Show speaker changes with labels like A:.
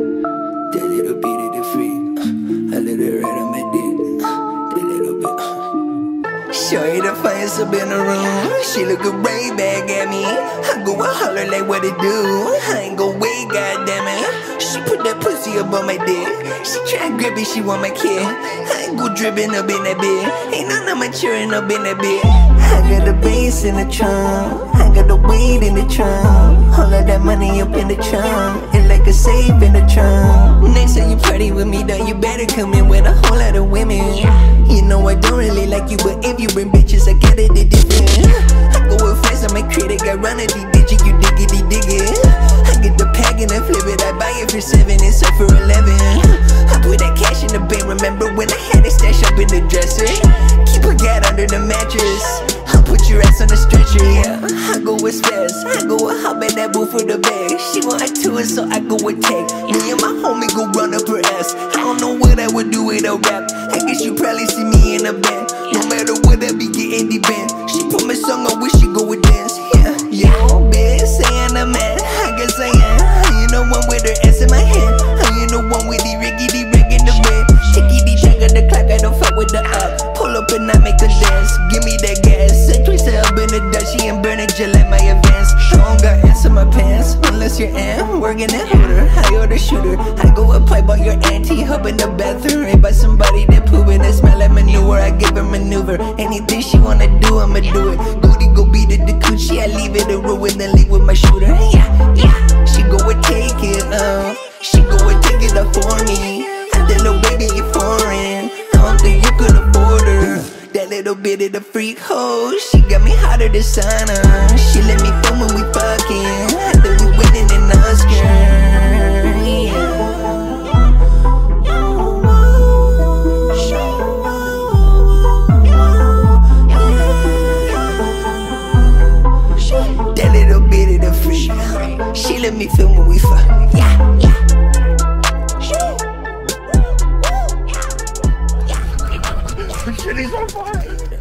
A: The little bit of the free, a little red on my dick. The little bit. Shorty the finest up in the room. She look a right back at me. I go a holler like what it do. I ain't go away, goddammit. She put that pussy up on my dick. She try to grab it, she want my kid. I ain't go dripping up in that bed. Ain't none of my cheering up in that bed. I got the bass in the trunk, I got the weed in the trunk, all of that money up in the trunk. Like a safe in the trunk. Next time you party with me, though, you better come in with a whole lot of women. You know I don't really like you, but if you bring bitches, I get it different. I go with friends, I'm a critic. I run D digit, you diggity dig it. I get the pack and I flip it. I buy it for seven and sell for eleven. I put that cash in the bank. Remember when I had it stash up in the dresser? Keep a gat under the mattress. I'll put your ass on the stretcher, yeah. I go with spaz. I go with that booth for the bag. She want a tour, so I go tag. Me and my homie go run up her ass. I don't know what I would do without rap. I guess you probably see me in a band. No matter what, I be getting the band. She put my song on, wish she go with dance. Yeah, yeah. Bitch, saying I'm mad. I guess I am. You know one with her ass in my am working at Hooter. I order shooter. I go and play by your auntie. Hub in the bathroom. Right by somebody that pooping that smell like manure. I give her maneuver. Anything she wanna do, I'ma do it. Goody go beat it, the coochie. I leave it a ruin. Then leave with my shooter. Yeah, yeah. She go and take it, uh. She go and take it up for me. I tell her, baby, you foreign. I don't think you could afford her. That little bit of the freak hoe, she got me hotter than sauna. She let me film when we fucking. I think we winning She let me feel when we fuck. Yeah, yeah.
B: Shit, he's on fire.